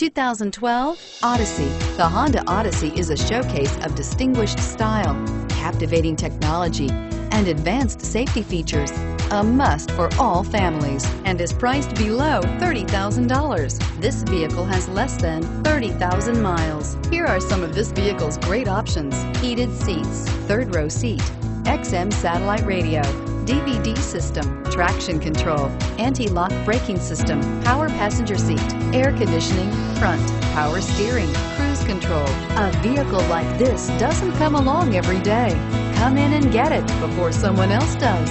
2012 Odyssey. The Honda Odyssey is a showcase of distinguished style, captivating technology, and advanced safety features. A must for all families and is priced below $30,000. This vehicle has less than 30,000 miles. Here are some of this vehicle's great options. Heated seats, third row seat, XM satellite radio, DVD system, traction control, anti-lock braking system, power passenger seat, air conditioning, front, power steering, cruise control. A vehicle like this doesn't come along every day. Come in and get it before someone else does.